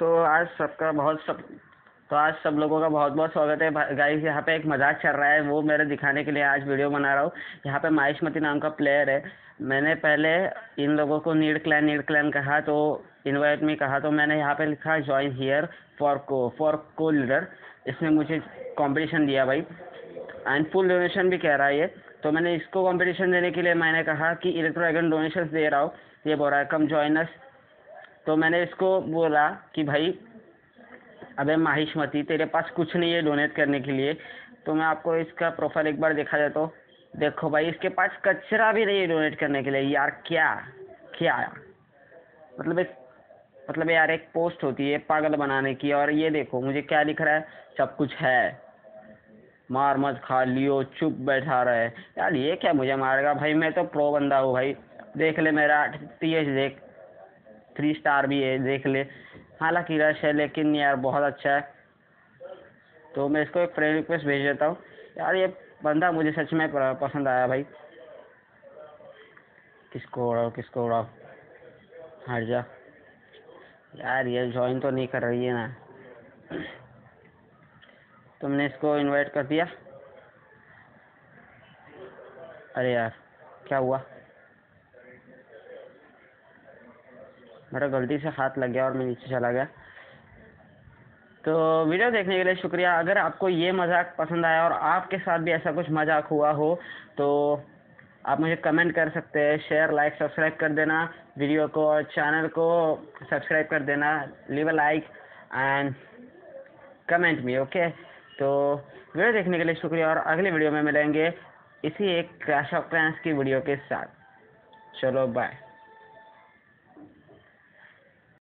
तो आज सबका बहुत सब तो आज सब लोगों का बहुत बहुत स्वागत है। गाइस यहाँ पे एक मज़ाक चल रहा है, वो मेरे दिखाने के लिए आज वीडियो बना रहा हूँ। यहाँ पे माहिष्मती नाम का प्लेयर है। मैंने पहले इन लोगों को नीड क्लैन नीड क्लैन कहा तो इनवाइट में कहा तो मैंने यहाँ पे लिखा ज्वाइन हियर फॉर को फॉर को लीडर इसमें मुझे कंपटीशन दिया भाई। एंड फुल डोनेशन भी कह रहा है ये। तो मैंने इसको कॉम्पिटिशन देने के लिए मैंने कहा कि इलेक्ट्रो डोनेशन दे रहा हूँ। ये बोल रहा है कम ज्वाइन तो मैंने इसको बोला कि भाई, अबे माहिशमती तेरे पास कुछ नहीं है डोनेट करने के लिए। तो मैं आपको इसका प्रोफ़ाइल एक बार देखा जाए तो देखो भाई, इसके पास कचरा भी नहीं है डोनेट करने के लिए। यार क्या क्या? मतलब एक मतलब यार एक पोस्ट होती है, पागल बनाने की। और ये देखो, मुझे क्या लिख रहा है? सब कुछ है। मार मत खा लियो, चुप बैठा रहे। यार ये क्या मुझे मारेगा? भाई, मैं तो प्रो बंदा हूँ भाई। देख ले मेरा टी एच देख। थ्री स्टार भी है, देख ले। हालाँकि रश है, लेकिन यार बहुत अच्छा है। तो मैं इसको एक फ्रेंड रिक्वेस्ट भेज देता हूँ। यार ये बंदा मुझे सच में पसंद आया भाई। किसको उड़ाओ किसको उड़ाओ। हट जा। यार ये ज्वाइन तो नहीं कर रही है ना। तुमने इसको इनवाइट कर दिया। अरे यार, क्या हुआ? मेरा गलती से हाथ लग गया और मैं नीचे चला गया। तो वीडियो देखने के लिए शुक्रिया। अगर आपको ये मज़ाक पसंद आया और आपके साथ भी ऐसा कुछ मज़ाक हुआ हो तो आप मुझे कमेंट कर सकते हैं। शेयर, लाइक, सब्सक्राइब कर देना वीडियो को और चैनल को सब्सक्राइब कर देना। Leave a like and comment me okay तो वीडियो देखने के लिए शुक्रिया और अगले वीडियो में मिलेंगे इसी एक क्रैश ऑफ़ क्लैंस की वीडियो के साथ। चलो बाय